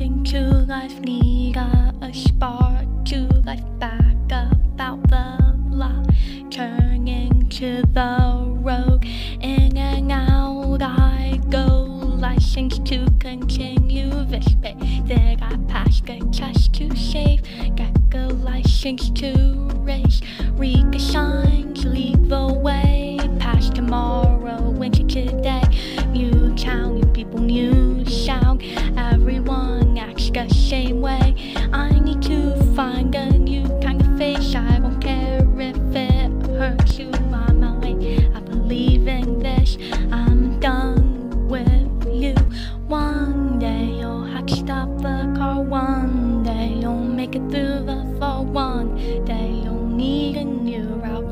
changing to life, need a spark to life back up about the law, turning to the road, in and out I go, license to continue this way. Then I pass the test to save, got a license to race,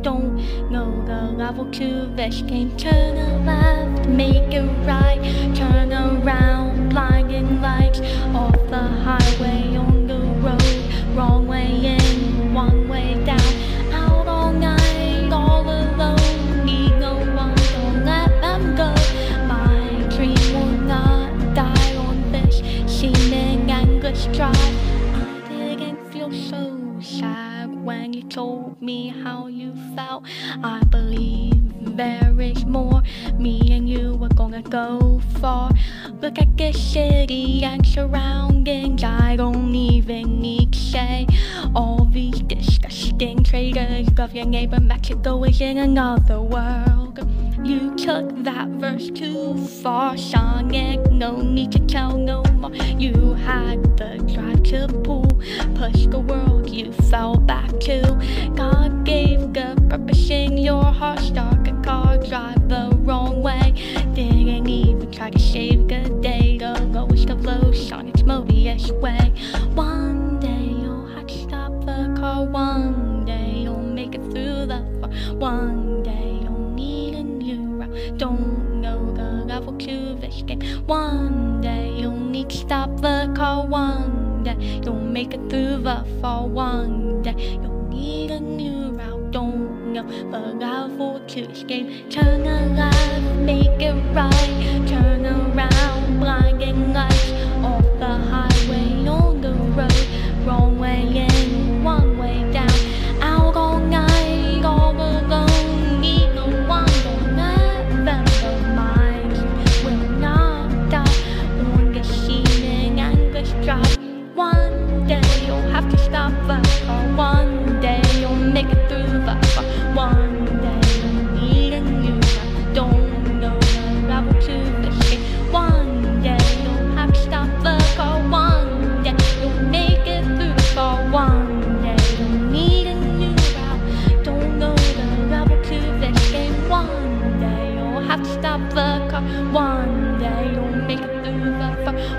Don't know the level to this game. Turn a left, make it right. Turn around, me how you felt. I believe there is more. Me and you are gonna go far. Look at the city and surroundings. I don't even need to say all these disgusting traitors of your neighbor. Mexico is in another world. You took that verse too far, Sonic. No need to tell no more. You had the drive to pull, push the world you fell back to. God gave good purpose in your heart. Start a car, drive the wrong way. Didn't even try to save the day. The lowest of lows on its Mobius way. One day you'll need a new route. Don't know the to this game. One day you'll need to stop the car. One day you'll make it through the fall. One day you'll need a new route. Don't know the to this game. Turn a left, make it right. Turn around, blinding highway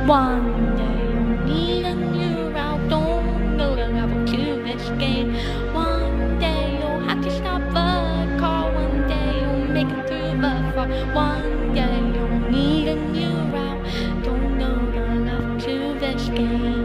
One day you'll need a new route. Don't go to level two this game. One day you'll have to stop the car. One day you'll make it through the fog. One day you'll need a new route. Don't go to level two this game.